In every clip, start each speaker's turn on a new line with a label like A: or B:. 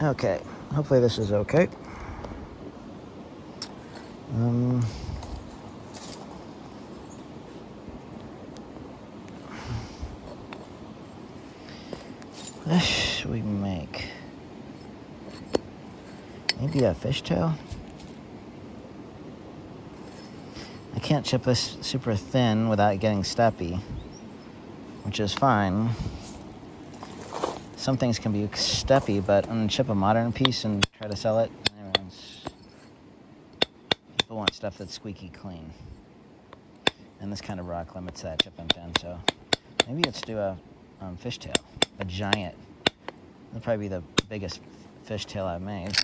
A: Okay, hopefully this is okay. Um, what should we make? Maybe a fishtail? I can't chip this super thin without getting steppy, which is fine. Some things can be steppy, but I'm gonna chip a modern piece and try to sell it. People want stuff that's squeaky clean. And this kind of rock limits that chip and thin, so maybe let's do a um, fishtail, a giant. That'll probably be the biggest fishtail I've made.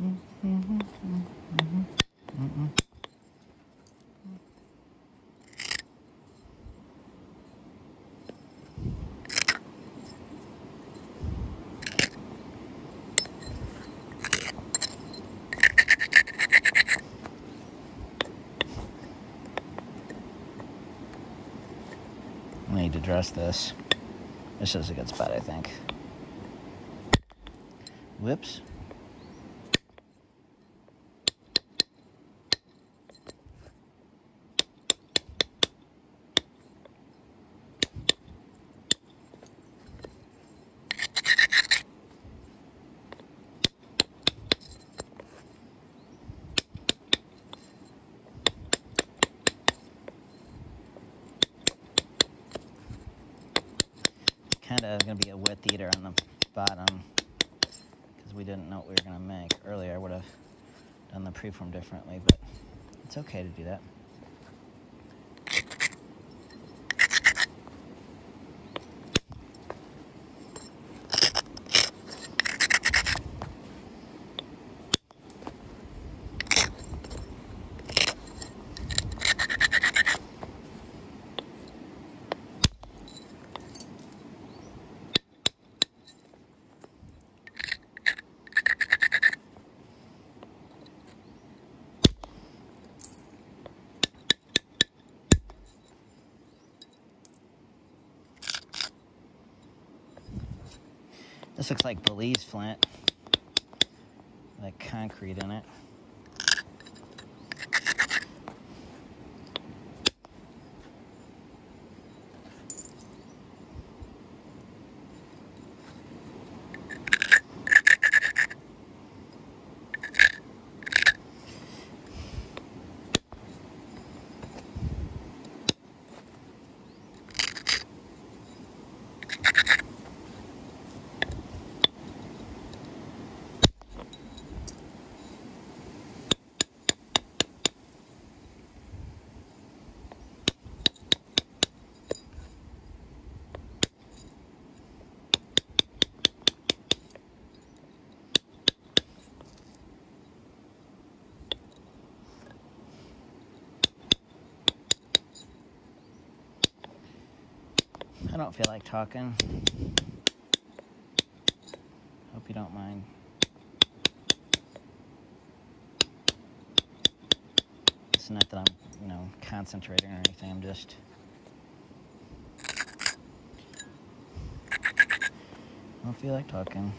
A: I need to dress this. This is a good spot, I think. Whoops. Of going to be a width eater on the bottom because we didn't know what we were going to make. Earlier, I would have done the preform differently, but it's okay to do that. This looks like Belize flint. Like concrete in it. Don't feel like talking. Hope you don't mind. It's not that I'm, you know, concentrating or anything. I'm just. I don't feel like talking.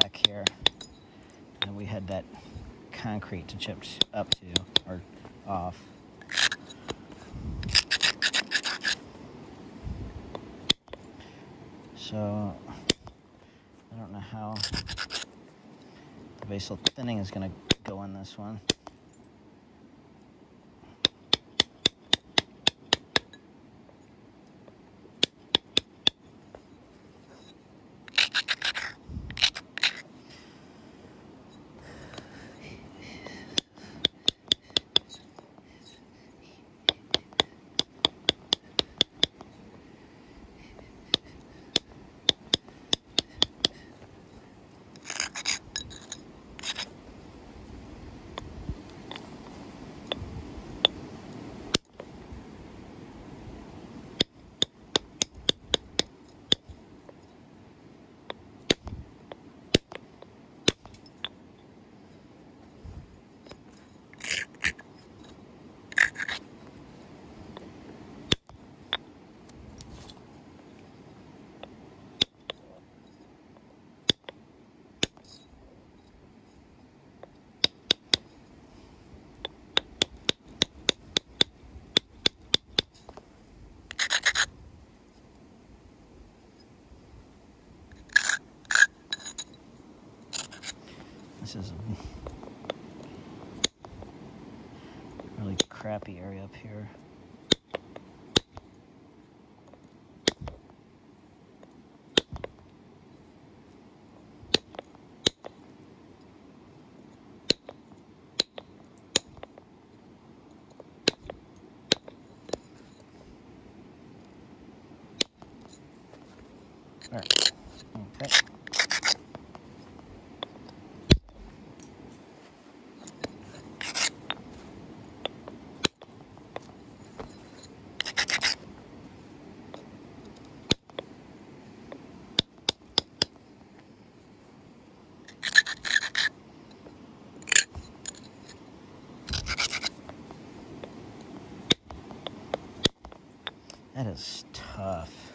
A: Back here. And we had that concrete to chip up to or off. So I don't know how the basal thinning is going to go in this one. This is a really crappy area up here. All right. Okay. That is tough.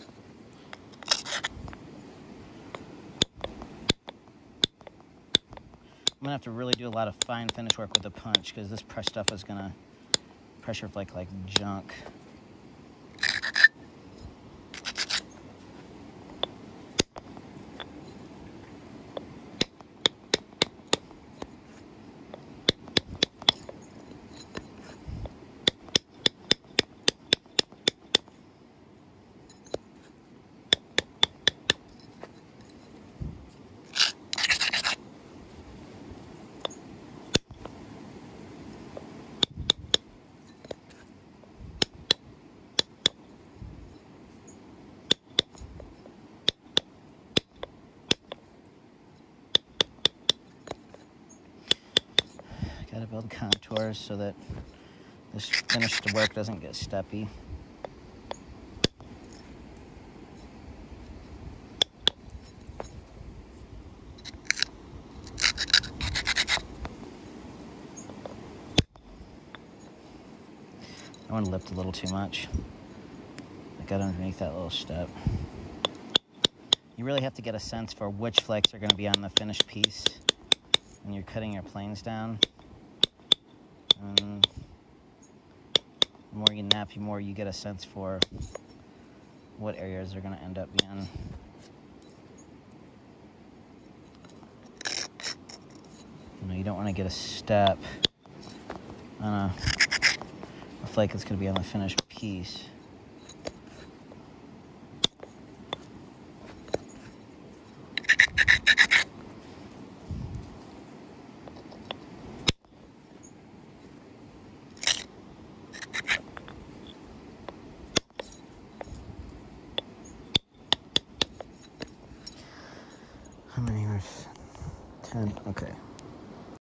A: I'm gonna have to really do a lot of fine finish work with the punch because this press stuff is gonna pressure flake like junk. Got to build contours so that this finished work doesn't get steppy. I want to lift a little too much. I got underneath that little step. You really have to get a sense for which flakes are going to be on the finished piece when you're cutting your planes down. The more you knap, the more you get a sense for what areas are going to end up being. You know, you don't want to get a step on a, a flake that's going to be on the finished piece.